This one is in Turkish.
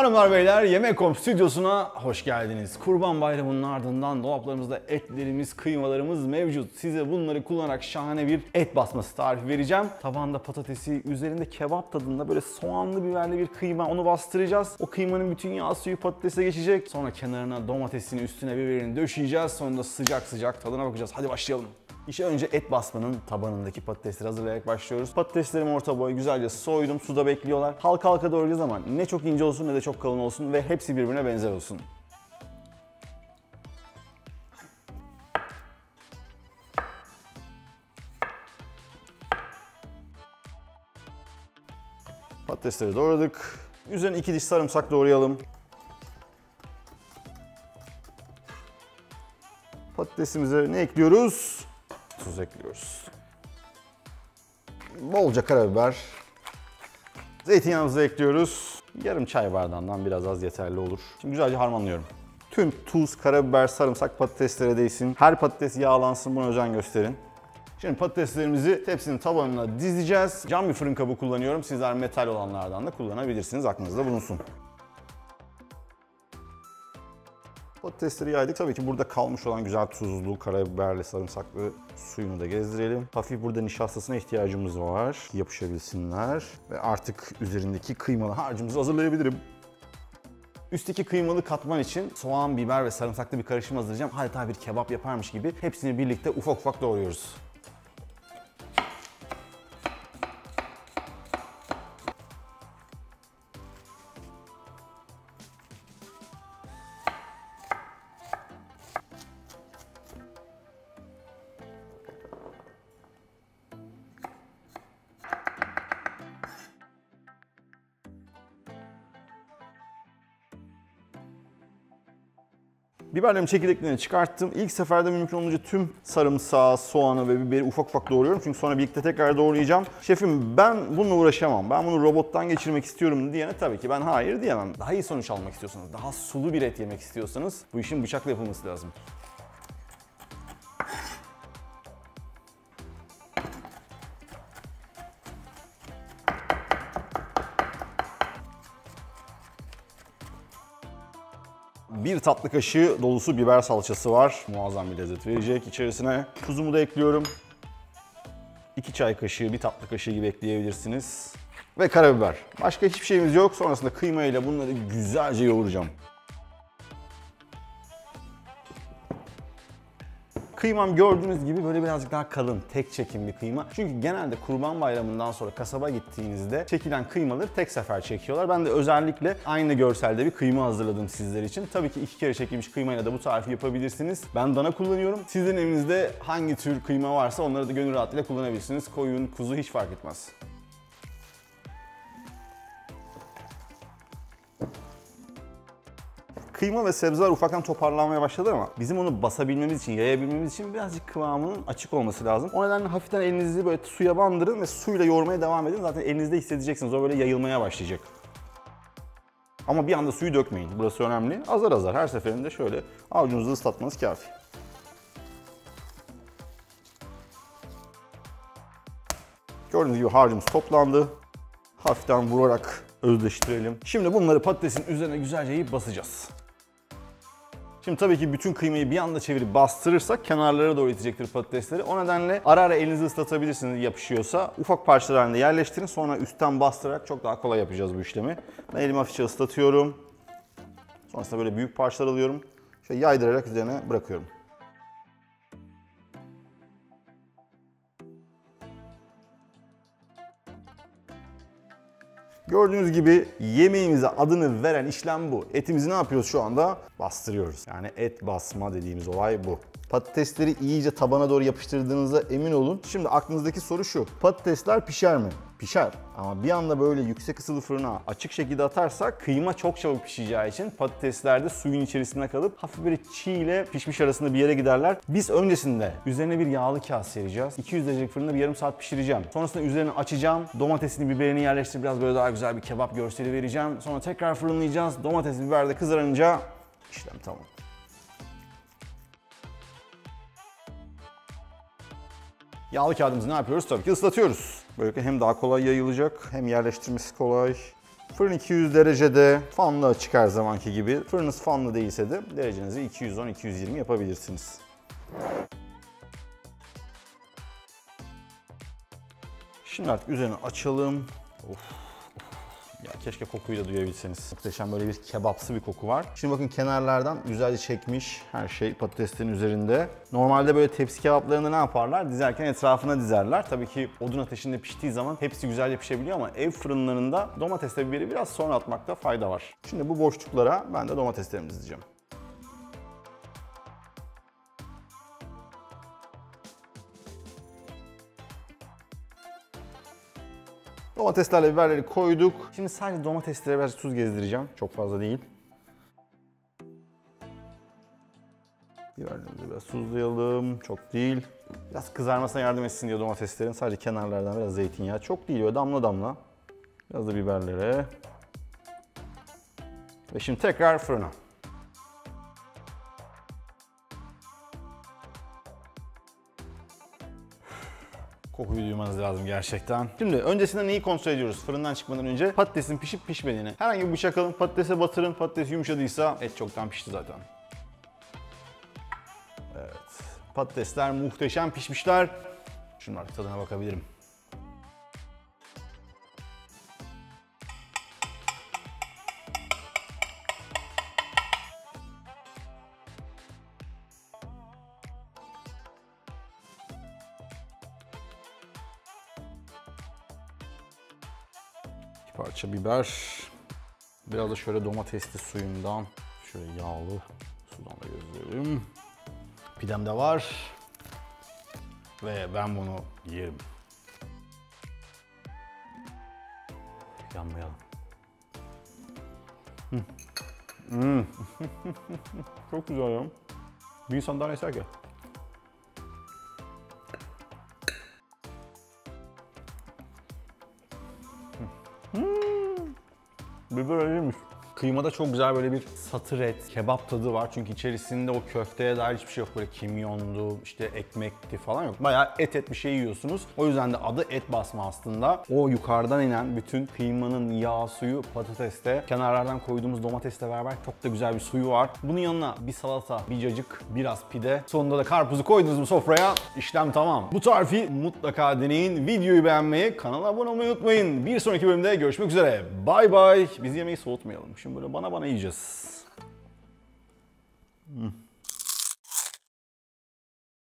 Hanımlar beyler Yemek.com stüdyosuna hoş geldiniz. Kurban bayramının ardından dolaplarımızda etlerimiz, kıymalarımız mevcut. Size bunları kullanarak şahane bir et basması tarifi vereceğim. Tabanda patatesi, üzerinde kebap tadında böyle soğanlı biberli bir kıyma onu bastıracağız. O kıymanın bütün yağ suyu patatese geçecek. Sonra kenarına domatesini üstüne biberini döşeyeceğiz. Sonra sıcak sıcak tadına bakacağız. Hadi başlayalım. İşe önce et basmanın tabanındaki patatesleri hazırlayarak başlıyoruz. Patateslerimi orta boy güzelce soydum, suda bekliyorlar. Halka halka doğrayacağız ama ne çok ince olsun ne de çok kalın olsun ve hepsi birbirine benzer olsun. Patatesleri doğradık. Üzerine iki diş sarımsak doğrayalım. Patatesimize ne ekliyoruz? Tuz ekliyoruz. Bolca karabiber. Zeytinyağımızı ekliyoruz. Yarım çay bardağından biraz az yeterli olur. Şimdi güzelce harmanlıyorum. Tüm tuz, karabiber, sarımsak patateslere değsin. Her patates yağlansın buna özen gösterin. Şimdi patateslerimizi tepsinin tabanına dizeceğiz. Cam bir fırın kabı kullanıyorum. Sizler metal olanlardan da kullanabilirsiniz. Aklınızda bulunsun. Patatesleri yaydık. Tabii ki burada kalmış olan güzel tuzlu, karabiberli, sarımsaklı suyunu da gezdirelim. Hafif burada nişastasına ihtiyacımız var. Yapışabilsinler. Ve artık üzerindeki kıymalı harcımızı hazırlayabilirim. Üstteki kıymalı katman için soğan, biber ve sarımsaklı bir karışım hazırlayacağım. Adeta bir kebap yaparmış gibi hepsini birlikte ufak ufak doğruyoruz. Biberlerin çekirdeklerini çıkarttım. İlk seferde mümkün olunca tüm sarımsağı, soğanı ve biberi ufak ufak doğruyorum. Çünkü sonra birlikte tekrar doğrayacağım. Şefim ben bununla uğraşamam. Ben bunu robottan geçirmek istiyorum diyene tabii ki ben hayır diyemem. Daha iyi sonuç almak istiyorsanız, daha sulu bir et yemek istiyorsanız bu işin bıçakla yapılması lazım. Bir tatlı kaşığı dolusu biber salçası var. Muazzam bir lezzet verecek içerisine. Tuzumu da ekliyorum. 2 çay kaşığı, bir tatlı kaşığı gibi ekleyebilirsiniz. Ve karabiber. Başka hiçbir şeyimiz yok. Sonrasında kıyma ile bunları güzelce yoğuracağım. Kıymam gördüğünüz gibi böyle birazcık daha kalın, tek çekim bir kıyma. Çünkü genelde kurban bayramından sonra kasaba gittiğinizde çekilen kıymaları tek sefer çekiyorlar. Ben de özellikle aynı görselde bir kıyma hazırladım sizler için. Tabii ki iki kere çekilmiş kıymayla da bu tarifi yapabilirsiniz. Ben dana kullanıyorum. Sizin evinizde hangi tür kıyma varsa onları da gönül rahatlığıyla kullanabilirsiniz. Koyun, kuzu hiç fark etmez. Kıyma ve sebzeler ufaktan toparlanmaya başladı ama bizim onu basabilmemiz için, yayabilmemiz için birazcık kıvamının açık olması lazım. O nedenle hafiften elinizi böyle suya bandırın ve suyla yoğurmaya devam edin. Zaten elinizde hissedeceksiniz. O böyle yayılmaya başlayacak. Ama bir anda suyu dökmeyin. Burası önemli. Azar azar her seferinde şöyle avucunuzu ıslatmanız kafi. Gördüğünüz gibi harcımız toplandı. Hafiften vurarak özleştirelim. Şimdi bunları patatesin üzerine güzelce yiyip basacağız. Şimdi tabii ki bütün kıymayı bir anda çevirip bastırırsak kenarlara doğru itecektir patatesleri. O nedenle ara ara elinizi ıslatabilirsiniz yapışıyorsa. Ufak parçalar halinde yerleştirin sonra üstten bastırarak çok daha kolay yapacağız bu işlemi. Ben elimi hafifçe ıslatıyorum. Sonrasında böyle büyük parçalar alıyorum. Şöyle yaydırarak üzerine bırakıyorum. Gördüğünüz gibi yemeğimize adını veren işlem bu. Etimizi ne yapıyoruz şu anda? Bastırıyoruz. Yani et basma dediğimiz olay bu. Patatesleri iyice tabana doğru yapıştırdığınızda emin olun. Şimdi aklınızdaki soru şu. Patatesler pişer mi? Pişer. Ama bir anda böyle yüksek ısılı fırına açık şekilde atarsak kıyma çok çabuk pişeceği için patatesler de suyun içerisinde kalıp hafif böyle çiğ ile pişmiş arasında bir yere giderler. Biz öncesinde üzerine bir yağlı kağıt sereceğiz. 200 derecelik fırında bir yarım saat pişireceğim. Sonrasında üzerine açacağım. Domatesini, biberini yerleştirip biraz böyle daha güzel bir kebap görseli vereceğim. Sonra tekrar fırınlayacağız. Domates, biber de kızarınca işlem tamam. Yağlı kağıdımızı ne yapıyoruz? Tabii ki ıslatıyoruz. Böylelikle hem daha kolay yayılacak hem yerleştirmesi kolay. Fırın 200 derecede. Fanlı açık her zamanki gibi. Fırınız fanlı değilse de derecenizi 210-220 yapabilirsiniz. Şimdi artık üzerini açalım. Of. Ya keşke kokuyu da duyabilseniz. Muhteşem böyle bir kebapsı bir koku var. Şimdi bakın kenarlardan güzelce çekmiş her şey patateslerin üzerinde. Normalde böyle tepsi kebaplarında ne yaparlar? Dizerken etrafına dizerler. Tabii ki odun ateşinde piştiği zaman hepsi güzelce pişebiliyor ama ev fırınlarında domatesle biberi biraz sonra atmakta fayda var. Şimdi bu boşluklara ben de domateslerimi dizeceğim. Domateslerle biberleri koyduk. Şimdi sadece domateslere biraz tuz gezdireceğim. Çok fazla değil. Biberlerimizi biraz tuzlayalım. Çok değil. Biraz kızarmasına yardım etsin diye domateslerin sadece kenarlardan biraz zeytinyağı. Çok değil böyle damla damla. Biraz da biberlere. Ve şimdi tekrar fırına. Kokuyu duymanız lazım gerçekten. Şimdi öncesinde neyi kontrol ediyoruz fırından çıkmadan önce? Patatesin pişip pişmediğini. Herhangi bir bıçak alın, patatese batırın. Patates yumuşadıysa et çoktan pişti zaten. Evet. Patatesler muhteşem pişmişler. Şimdi artık tadına bakabilirim. Parça biber. Biraz da şöyle domatesli suyundan, şöyle yağlı sudan da gözlerim. Pidem de var. Ve ben bunu yerim. Yanmayalım. Hmm. Hmm. Çok güzel ya. Bir insan daha? Biber öyleymiş. Kıymada çok güzel böyle bir satır et, kebap tadı var. Çünkü içerisinde o köfteye dair hiçbir şey yok. Böyle kimyondu, işte ekmekti falan yok. Bayağı et et bir şey yiyorsunuz. O yüzden de adı et basma aslında. O yukarıdan inen bütün kıymanın yağ suyu patateste, kenarlardan koyduğumuz domatesle beraber çok da güzel bir suyu var. Bunun yanına bir salata, bir cacık, biraz pide. Sonunda da karpuzu koydunuz mu sofraya işlem tamam. Bu tarifi mutlaka deneyin. Videoyu beğenmeyi, kanala abone olmayı unutmayın. Bir sonraki bölümde görüşmek üzere. Bay bay. Biz yemeği soğutmayalım. Şimdi böyle bana bana yiyeceğiz. Hmm.